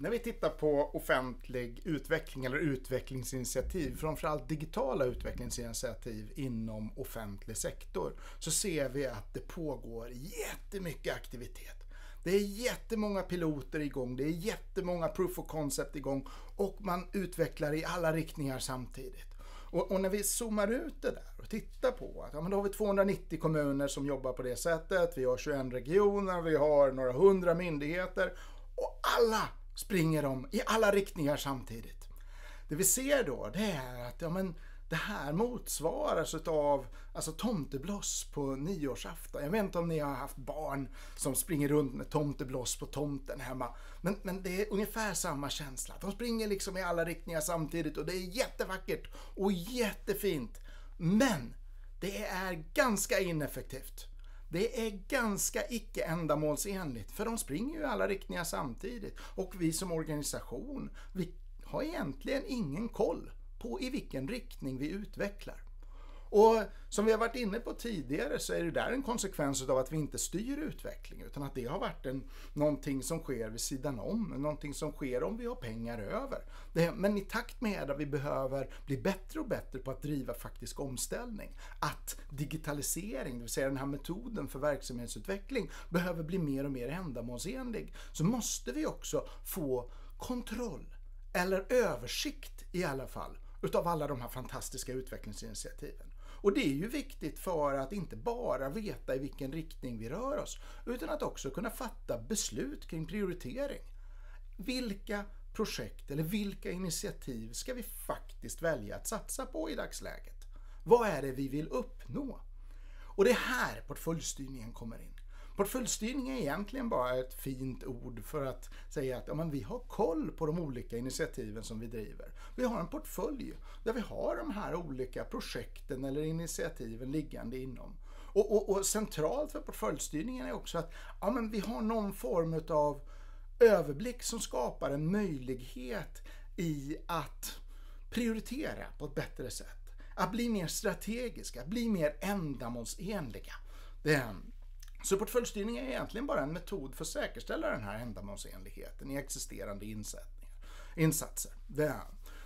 När vi tittar på offentlig utveckling eller utvecklingsinitiativ, framförallt digitala utvecklingsinitiativ inom offentlig sektor, så ser vi att det pågår jättemycket aktivitet. Det är jättemånga piloter igång, det är jättemånga proof of concept igång och man utvecklar i alla riktningar samtidigt. Och, och, när vi zoomar ut det där och tittar på att ja, men då har vi 290 kommuner som jobbar på det sättet, vi har 21 regioner, vi har några hundra myndigheter och alla springer de i alla riktningar samtidigt. Det vi ser då det är att ja, men det här motsvaras av alltså, tomtebloss på nyårsafton. Jag vet inte om ni har haft barn som springer runt med tomtebloss på tomten hemma. Men, men det är ungefär samma känsla. De springer liksom i alla riktningar samtidigt och det är jättevackert och jättefint. Men det är ganska ineffektivt. Det är ganska icke ändamålsenligt för de springer ju i alla riktningar samtidigt och vi som organisation, vi har egentligen ingen koll på i vilken riktning vi utvecklar. Och som vi har varit inne på tidigare så är det där en konsekvens av att vi inte styr utvecklingen utan att det har varit en, någonting som sker vid sidan om, någonting som sker om vi har pengar över. Det, men i takt med att vi behöver bli bättre och bättre på att driva faktisk omställning, att digitalisering, det vill säga den här metoden för verksamhetsutveckling, behöver bli mer och mer ändamålsenlig, så måste vi också få kontroll eller översikt i alla fall utav alla de här fantastiska utvecklingsinitiativen. Och det är ju viktigt för att inte bara veta i vilken riktning vi rör oss, utan att också kunna fatta beslut kring prioritering. Vilka projekt eller vilka initiativ ska vi faktiskt välja att satsa på i dagsläget? Vad är det vi vill uppnå? Och det är här portföljstyrningen kommer in. Portföljstyrning är egentligen bara ett fint ord för att säga att ja, men vi har koll på de olika initiativen som vi driver. Vi har en portfölj där vi har de här olika projekten eller initiativen liggande inom. Och, och, och centralt för portföljstyrningen är också att ja, men vi har någon form av överblick som skapar en möjlighet i att prioritera på ett bättre sätt. Att bli mer strategiska, bli mer ändamålsenliga. Det är så portföljstyrning är egentligen bara en metod för att säkerställa den här ändamålsenligheten i existerande insatser. Det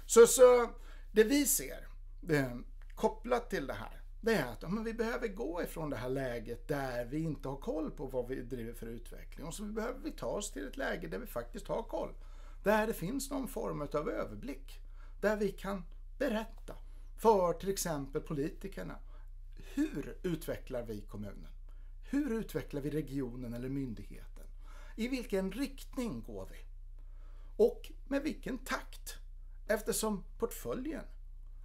så, så det vi ser det, kopplat till det här, det är att ja, vi behöver gå ifrån det här läget där vi inte har koll på vad vi driver för utveckling och så behöver vi ta oss till ett läge där vi faktiskt har koll. Där det finns någon form av överblick. Där vi kan berätta för till exempel politikerna hur utvecklar vi kommunen? Hur utvecklar vi regionen eller myndigheten? I vilken riktning går vi? Och med vilken takt? Eftersom portföljen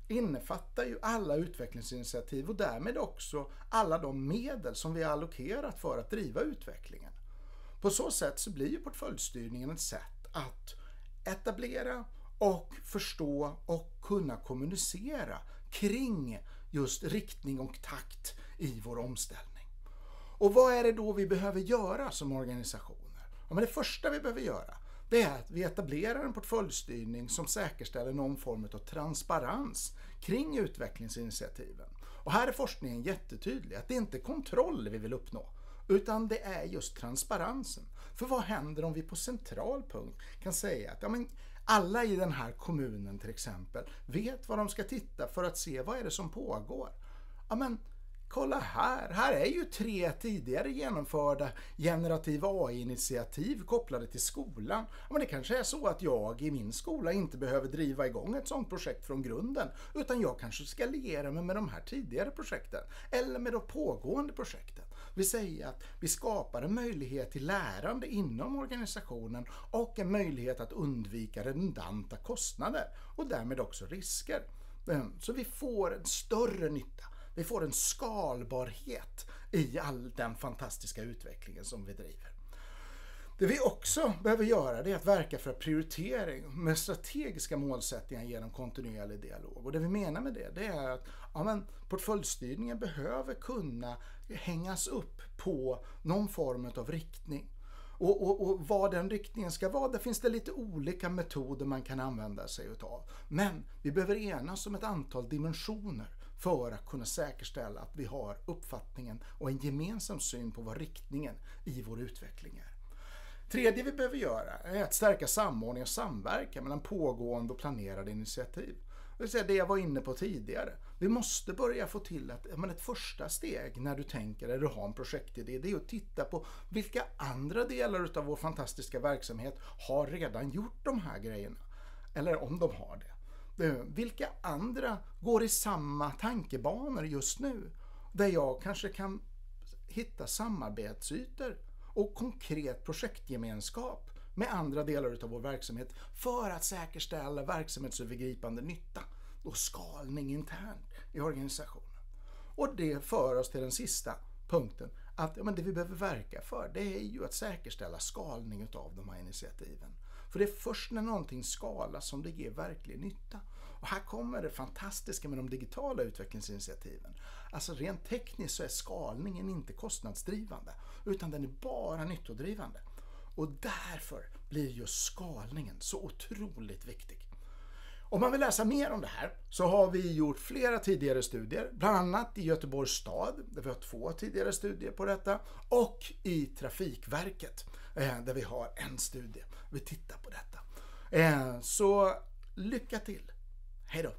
innefattar ju alla utvecklingsinitiativ och därmed också alla de medel som vi har allokerat för att driva utvecklingen. På så sätt så blir ju portföljstyrningen ett sätt att etablera och förstå och kunna kommunicera kring just riktning och takt i vår omställning. Och vad är det då vi behöver göra som organisationer? Ja, men det första vi behöver göra det är att vi etablerar en portföljstyrning som säkerställer någon form av transparens kring utvecklingsinitiativen. Och här är forskningen jättetydlig, att det är inte kontroll vi vill uppnå, utan det är just transparensen. För vad händer om vi på central punkt kan säga att ja, men alla i den här kommunen till exempel vet vad de ska titta för att se vad är det som pågår. Ja, men Kolla här, här är ju tre tidigare genomförda generativ AI-initiativ kopplade till skolan. Men det kanske är så att jag i min skola inte behöver driva igång ett sådant projekt från grunden, utan jag kanske ska liera mig med de här tidigare projekten, eller med de pågående projekten. Vi säger att vi skapar en möjlighet till lärande inom organisationen och en möjlighet att undvika redundanta kostnader och därmed också risker. Ehm, så vi får en större nytta. Vi får en skalbarhet i all den fantastiska utvecklingen som vi driver. Det vi också behöver göra det är att verka för prioritering med strategiska målsättningar genom kontinuerlig dialog. Och det vi menar med det, det är att ja, men, portföljstyrningen behöver kunna hängas upp på någon form av riktning. Och, och, och, vad den riktningen ska vara, där finns det lite olika metoder man kan använda sig utav. Men vi behöver enas om ett antal dimensioner för att kunna säkerställa att vi har uppfattningen och en gemensam syn på vad riktningen i vår utveckling är. Tredje vi behöver göra är att stärka samordning och samverkan mellan pågående och planerade initiativ. Det vill säga det jag var inne på tidigare. Vi måste börja få till att men ett första steg när du tänker eller har en projektidé, det är att titta på vilka andra delar av vår fantastiska verksamhet har redan gjort de här grejerna. Eller om de har det. Eh, vilka andra går i samma tankebanor just nu? Där jag kanske kan hitta samarbetsytor och konkret projektgemenskap med andra delar av vår verksamhet för att säkerställa verksamhetsövergripande nytta och skalning internt i organisationen. Och det för oss till den sista punkten, att ja, men det vi behöver verka för det är ju att säkerställa skalning av de här initiativen. För det är först när någonting skalas som det ger verklig nytta. Och här kommer det fantastiska med de digitala utvecklingsinitiativen. Alltså rent tekniskt så är skalningen inte kostnadsdrivande utan den är bara nyttodrivande. Och därför blir just skalningen så otroligt viktig. Om man vill läsa mer om det här så har vi gjort flera tidigare studier, bland annat i Göteborgs stad, där vi har två tidigare studier på detta, och i Trafikverket, Eh, där vi har en studie. Vi tittar på detta. Eh, så lycka till! Hej då!